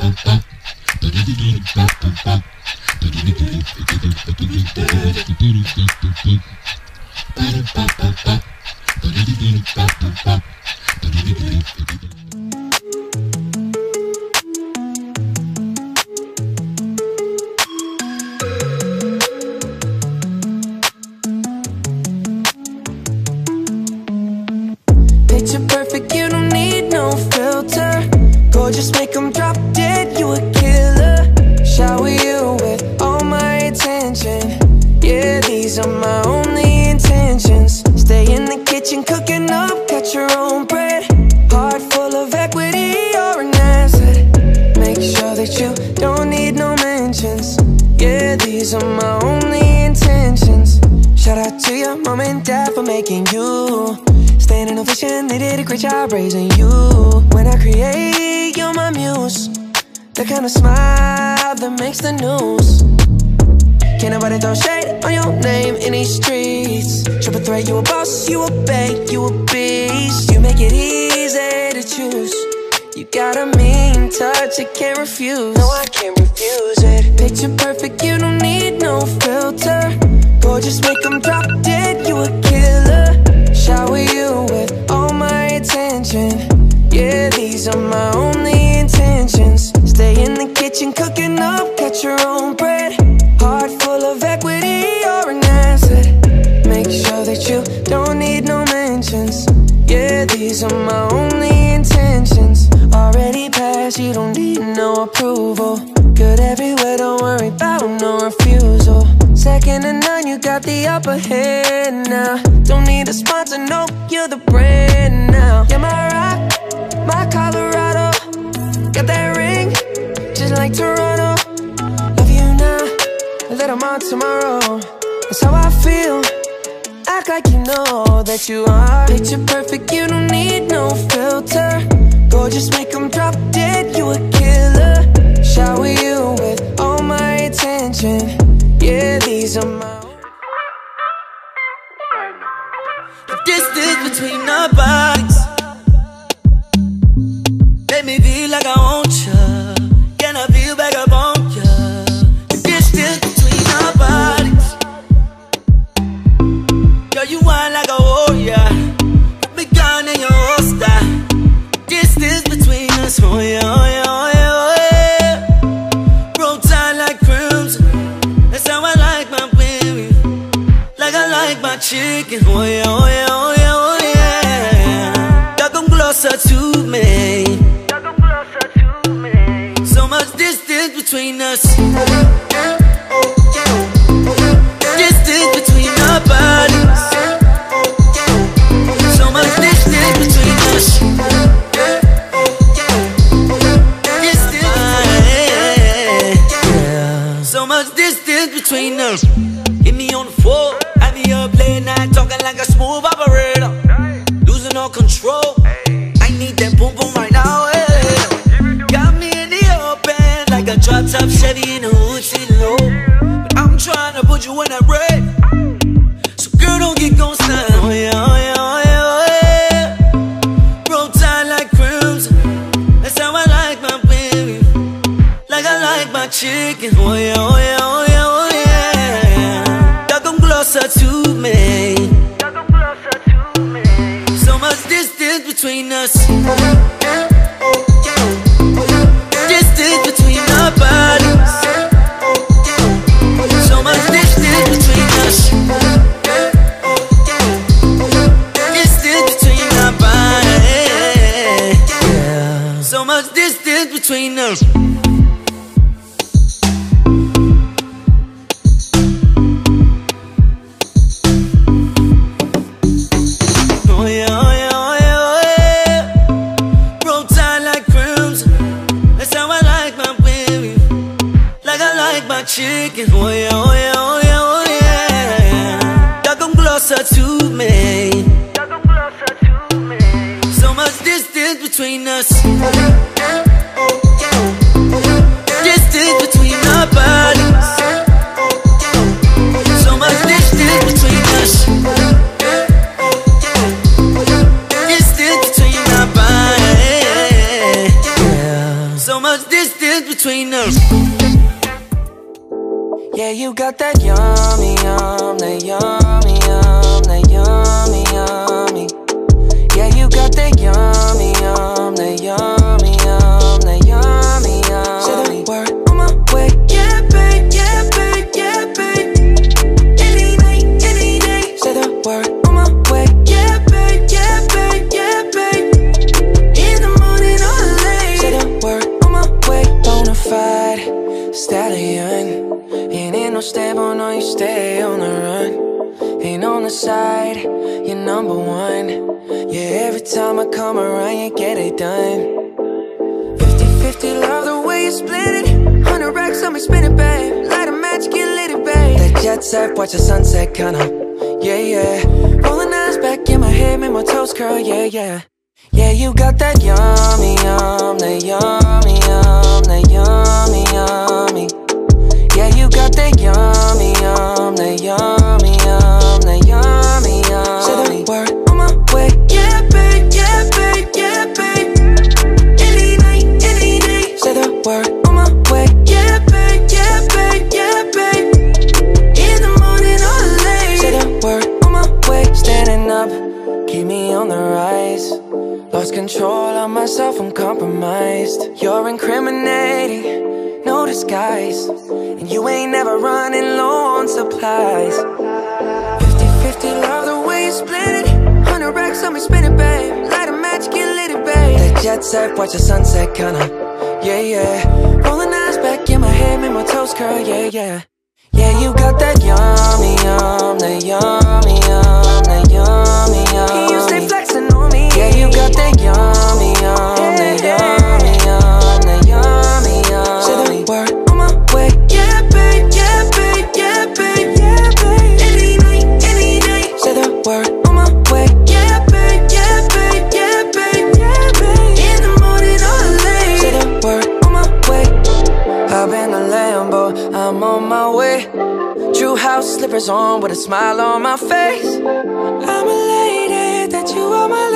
Picture that you don't need no mentions. Yeah, these are my only intentions. Shout out to your mom and dad for making you. Standing ovation, they did a great job raising you. When I create, you're my muse. The kind of smile that makes the news. Can't nobody throw shade on your name in these streets. Triple threat, you a boss, you a bank, you a beast. You make it easy to choose. You got a mean touch, I can't refuse. No, I can't refuse it. Picture perfect, you don't need no filter. Gorgeous, make 'em drop dead, you a killer. Shower you with all my attention. Yeah, these are my only intentions. Stay in the kitchen, cooking up, cut your own bread. Approval. Good everywhere, don't worry about no refusal. Second to none, you got the upper hand now. Don't need a sponsor, no, you're the brand now. You're my rock, my Colorado. Got that ring, just like Toronto. Love you now, that I'm on tomorrow. That's how I feel. Act like you know that you are Picture perfect, you don't need no filter Gorgeous, make 'em drop dead, you a killer. Shower you with all my attention. Yeah, these are my The distance between our bodies chicken. Oh yeah, oh yeah, oh yeah, oh yeah. Y'all come closer to me. So much distance between us. Distance between our bodies. So much distance between us. Distance, yeah. So much distance between us. Hit me on the floor, me up late night talking like a smooth operator. Losing all control. I need that boom boom right now. To me. So much distance between us. Distance between our bodies. So much distance between us. Distance between our bodies. Yeah. So much distance between us. me. To me. So much distance between us. Distance between our bodies. So much distance between us. Distance between our bodies. Yeah. So much distance between us. Yeah, you got that yummy, yum, that yum. Yeah, every time I come around, you get it done. 50 50, love the way you split it. 100 racks on me, spin it, babe. Light a match, get lit, it, babe. That jet set, watch the sunset, kinda. Yeah, yeah. Rolling eyes back in my head, make my toes curl, yeah, yeah. Yeah, you got that yummy, yum, that yummy, yum, that yummy, yummy. Yeah, you got that yummy, yum, that yummy, yum, that yummy, yummy. Say the word Control of myself, I'm compromised. You're incriminating, no disguise. And you ain't never running low on supplies. 50 50, love the way you split it. 100 racks on me, spin it, babe. Light a match, get lit, it, babe. That jet set, watch the sunset, kinda. Yeah, yeah. Rolling eyes back in my head, make my toes curl, yeah, yeah. Yeah, you got that yummy, yum, that yummy, yum, that yummy, yum. You stay me. Yeah, you got that yummy, yummy, yum, that yummy, yum. Say the word on my way. Yeah, babe, yeah, babe, yeah, babe, yeah, babe. Any night, any. Say the word on my way. Yeah, babe, yeah, babe, yeah, babe, yeah, babe. In the morning or late. Say the word on my way. Hop in the Lambo, I'm on my way. Drew House slippers on with a smile on my face. I'm elated that you are my.